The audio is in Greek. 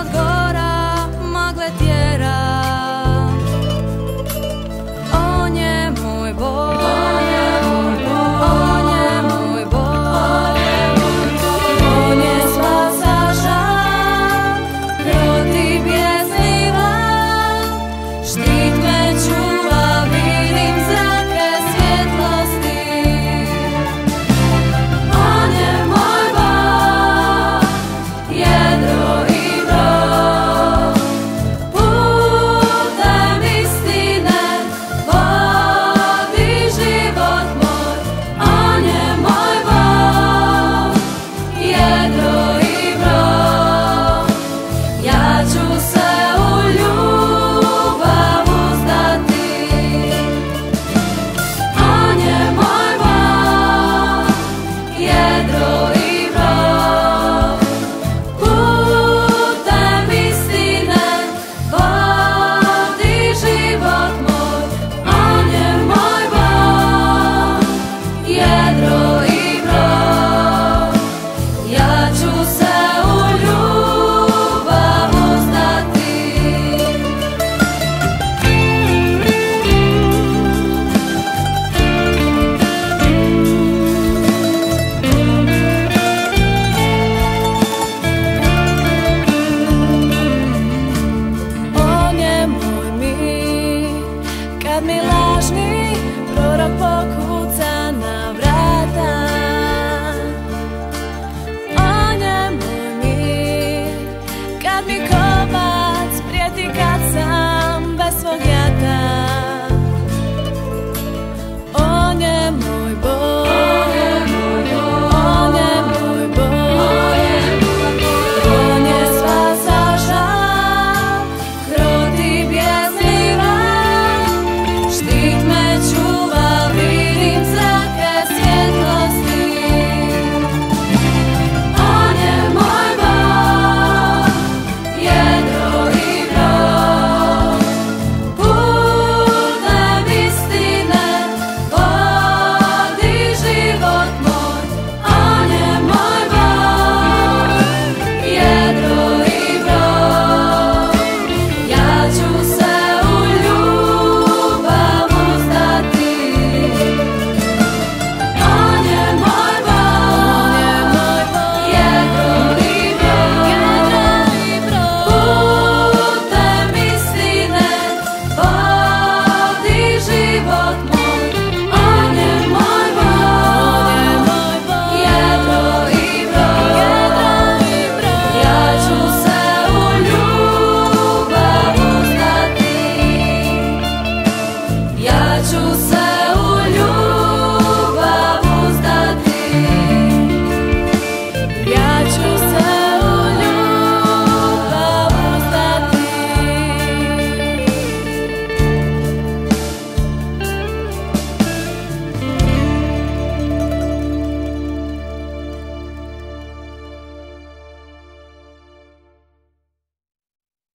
I'll go. μιλάς για την.